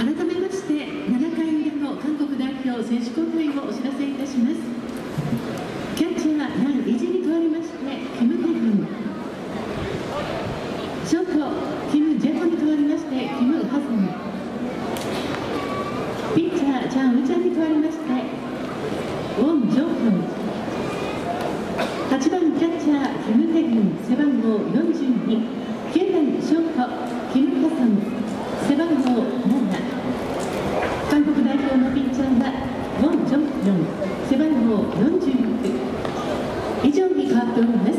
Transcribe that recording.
改めまして7回目の韓国代表選手交代をお知らせいたします。キャッチャーヤン・イジに代わりましてキム・テグン。ショートキム・ジェコに代わりましてキム・ハソン。ピッチャーチャン・ウチャンに代わりましてウォン・ジョンヒョン。8番キャッチャーキム・テグン。背番号42 때문에